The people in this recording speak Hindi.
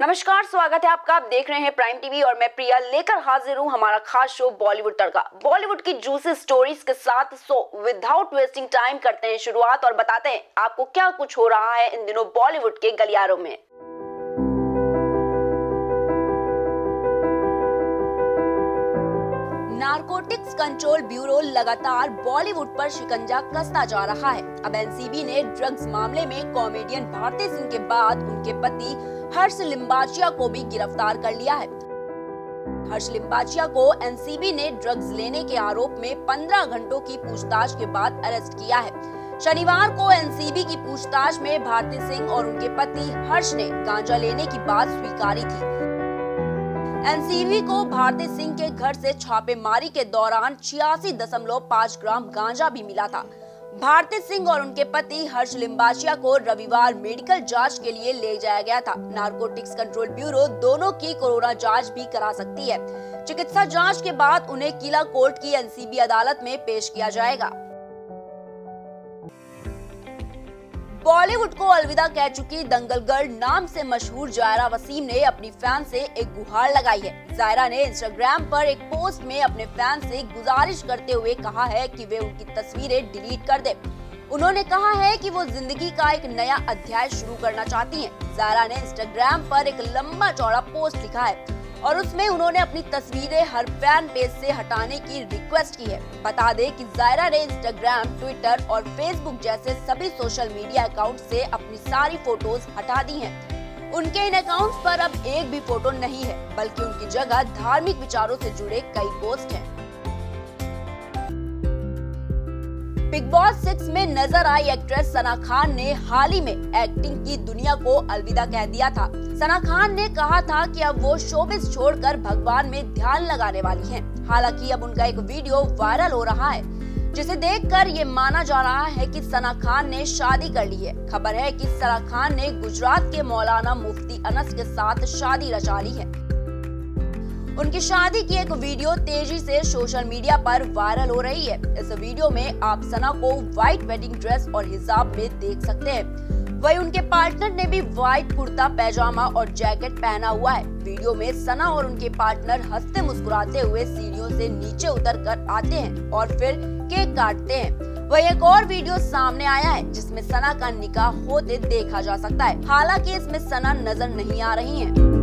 नमस्कार, स्वागत है आपका। आप देख रहे हैं प्राइम टीवी और मैं प्रिया लेकर हाजिर हूँ हमारा खास शो बॉलीवुड तड़का। बॉलीवुड की जूसी स्टोरीज के साथ सो विदाउट वेस्टिंग टाइम करते हैं शुरुआत और बताते हैं आपको क्या कुछ हो रहा है इन दिनों बॉलीवुड के गलियारों में। नारकोटिक्स कंट्रोल ब्यूरो लगातार बॉलीवुड पर शिकंजा कसता जा रहा है। अब एनसीबी ने ड्रग्स मामले में कॉमेडियन भारती सिंह के बाद उनके पति हर्ष लिम्बाचिया को भी गिरफ़्तार कर लिया है। हर्ष लिम्बाचिया को एनसीबी ने ड्रग्स लेने के आरोप में 15 घंटों की पूछताछ के बाद अरेस्ट किया है। शनिवार को एनसीबी की पूछताछ में भारती सिंह और उनके पति हर्ष ने गांजा लेने की बात स्वीकारी थी। एनसीबी को भारती सिंह के घर से छापेमारी के दौरान छियासी दशमलव पाँच ग्राम गांजा भी मिला था। भारती सिंह और उनके पति हर्ष लिम्बाचिया को रविवार मेडिकल जाँच के लिए ले जाया गया था। नारकोटिक्स कंट्रोल ब्यूरो दोनों की कोरोना जाँच भी करा सकती है। चिकित्सा जाँच के बाद उन्हें किला कोर्ट की एनसीबी अदालत में पेश किया जाएगा। बॉलीवुड को अलविदा कह चुकी दंगल गर्ल नाम से मशहूर जायरा वसीम ने अपनी फ़ैन से एक गुहार लगाई है। जायरा ने इंस्टाग्राम पर एक पोस्ट में अपने फ़ैन से गुजारिश करते हुए कहा है कि वे उनकी तस्वीरें डिलीट कर दे। उन्होंने कहा है कि वो ज़िंदगी का एक नया अध्याय शुरू करना चाहती हैं। जायरा ने इंस्टाग्राम पर एक लंबा चौड़ा पोस्ट लिखा है। और उसमें उन्होंने अपनी तस्वीरें हर फ़ैन पेज से हटाने की रिक्वेस्ट की है बता दें कि जायरा ने इंस्टाग्राम ट्विटर और फेसबुक जैसे सभी सोशल मीडिया अकाउंट से अपनी सारी फ़ोटोज़ हटा दी हैं। उनके इन अकाउंट्स पर अब एक भी फ़ोटो नहीं है, बल्कि उनकी जगह धार्मिक विचारों से जुड़े कई पोस्ट हैं। बिग बॉस सिक्स में नज़र आई एक्ट्रेस सना खान ने हाल ही में एक्टिंग की दुनिया को अलविदा कह दिया था। सना खान ने कहा था कि अब वो शोबिस छोड़कर भगवान में ध्यान लगाने वाली हैं। हालाँकि अब उनका एक वीडियो वायरल हो रहा है, जिसे देखकर ये माना जा रहा है कि सना खान ने शादी कर ली है। खबर है कि सना खान ने गुजरात के मौलाना मुफ्ती अनस के साथ शादी रचा ली है। उनकी शादी की एक वीडियो तेज़ी से सोशल मीडिया पर वायरल हो रही है। इस वीडियो में आप सना को व्हाइट वेडिंग ड्रेस और हिजाब में देख सकते हैं। वही उनके पार्टनर ने भी व्हाइट कुर्ता, पैजामा और जैकेट पहना हुआ है। वीडियो में सना और उनके पार्टनर हँसते मुस्कुराते हुए सीढ़ियों से नीचे उतर कर आते हैं और फिर केक काटते हैं। वही एक और वीडियो सामने आया है, जिसमें सना का निकाह होते देखा जा सकता है। हालाँकि इसमें सना नज़र नहीं आ रही है।